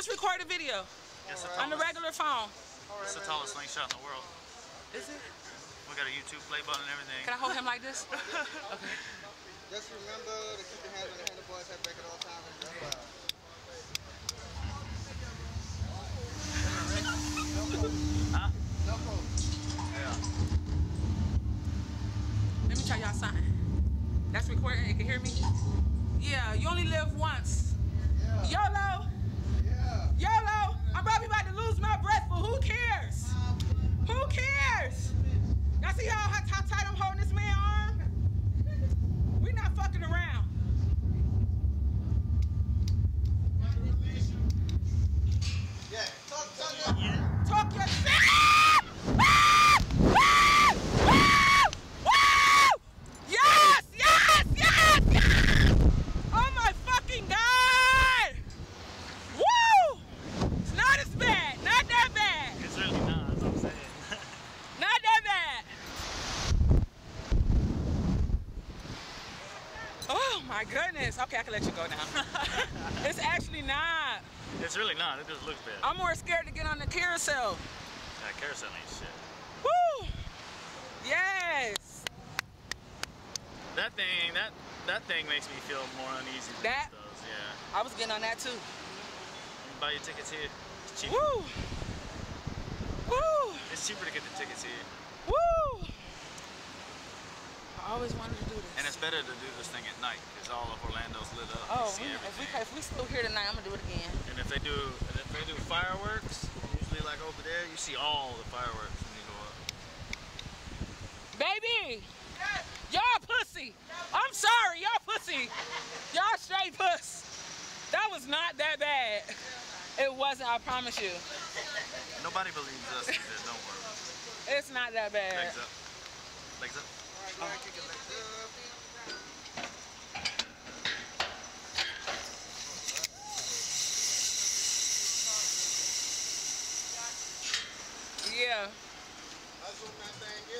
Just record a video It's the on the regular phone. it's the tallest slingshot in the world. Is it? We got a YouTube play button and everything. Can I hold him like this? okay. Just remember to keep your hands on the handlebars, head back at all times, and jump out. Huh? No. Yeah. Let me tell y'all something. That's recording. You can hear me? Yeah, you only live once. Yeah. YOLO! Yeah. YOLO! I'm probably about to lose my breath, but who cares? Who cares? Y'all see how, how tight I'm holding this man's arm? We not fucking around. Yeah. Talk, talk, talk. Talk your shit! Woo! Woo! Woo! Woo! Yes! Yes! Yes! Yes! Oh my fucking god! Woo! It's not as bad. Not that bad. It's really not, that's what I'm saying. Not that bad. Oh my goodness. Okay, I can let you go now. it's actually not. it's really not, it just looks bad. I'm more scared to get on the carousel. That carousel ain't shit. Woo! Yes. That thing, that that thing makes me feel more uneasy than That- this does, yeah. I was getting on that too. You buy your tickets here. It's cheap. Woo! Woo! It's cheaper to get the tickets here. Woo! I always wanted to better to do this thing at night because all of Orlando's lit up. oh, you see we- if we if we still here tonight, I'm gonna do it again. And if they do, and if they do fireworks, usually like over there, you see all the fireworks when you go up. Baby! Y'all pussy! I'm sorry, y'all pussy! Y'all straight puss! That was not that bad. It wasn't, I promise you. Nobody believes us either, don't worry. It's not that bad. Legs up. Legs up. All right, go ahead, kick your legs up. Yeah. That's what that thing is.